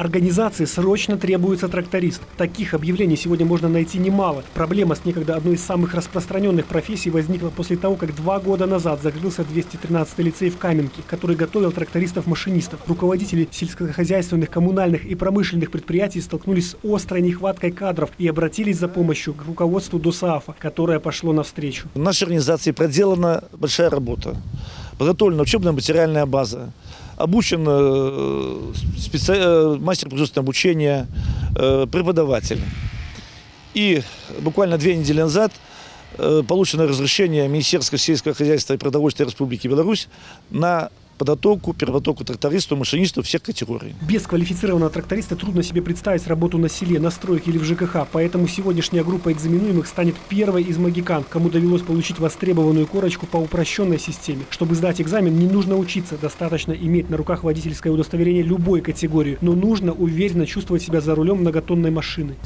Организации срочно требуется тракторист. Таких объявлений сегодня можно найти немало. Проблема с некогда одной из самых распространенных профессий возникла после того, как два года назад закрылся 213-й лицей в Каменке, который готовил трактористов-машинистов. Руководители сельскохозяйственных, коммунальных и промышленных предприятий столкнулись с острой нехваткой кадров и обратились за помощью к руководству ДОСААФа, которое пошло навстречу. В нашей организации проделана большая работа. Подготовлена учебная материальная база. Обучен э, специ... э, мастер производственного обучения, э, преподаватель. И буквально две недели назад получено разрешение Министерства сельского хозяйства и продовольствия Республики Беларусь на подготовку, переподготовку трактористов, машинистов всех категорий. Без квалифицированного тракториста трудно себе представить работу на селе, на стройке или в ЖКХ, поэтому сегодняшняя группа экзаменуемых станет первой из магикан, кому довелось получить востребованную корочку по упрощенной системе. Чтобы сдать экзамен, не нужно учиться, достаточно иметь на руках водительское удостоверение любой категории, но нужно уверенно чувствовать себя за рулем многотонной машины.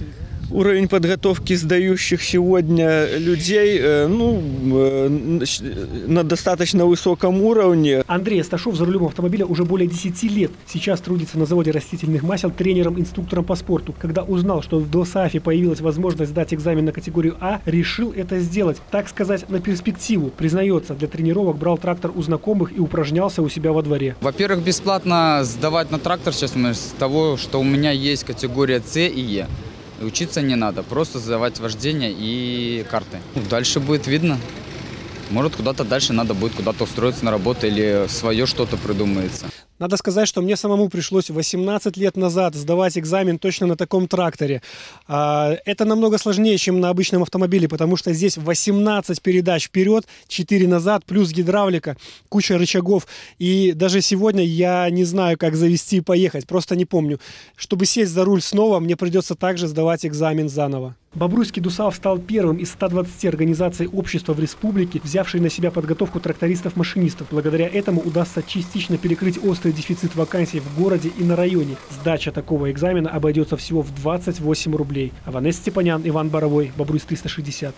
Уровень подготовки сдающих сегодня людей э, ну, э, на достаточно высоком уровне. Андрей Асташов за рулем автомобиля уже более 10 лет. Сейчас трудится на заводе растительных масел тренером-инструктором по спорту. Когда узнал, что в ДОСАФе появилась возможность сдать экзамен на категорию А, решил это сделать, так сказать, на перспективу. Признается, для тренировок брал трактор у знакомых и упражнялся у себя во дворе. Во-первых, бесплатно сдавать на трактор, честно, с того, что у меня есть категория С и Е. И учиться не надо, просто сдавать вождение и карты. Дальше будет видно. Может, куда-то дальше надо будет куда-то устроиться на работу или свое что-то придумается. Надо сказать, что мне самому пришлось 18 лет назад сдавать экзамен точно на таком тракторе. А, это намного сложнее, чем на обычном автомобиле, потому что здесь 18 передач вперед, 4 назад, плюс гидравлика, куча рычагов. И даже сегодня я не знаю, как завести и поехать, просто не помню. Чтобы сесть за руль снова, мне придется также сдавать экзамен заново. Бобруйский ДУСАВ стал первым из 120 организаций общества в республике, взявшей на себя подготовку трактористов-машинистов. Благодаря этому удастся частично перекрыть острый дефицит вакансий в городе и на районе. Сдача такого экзамена обойдется всего в 28 рублей. Аванес Степанян, Иван Боровой, Бобруйск 360.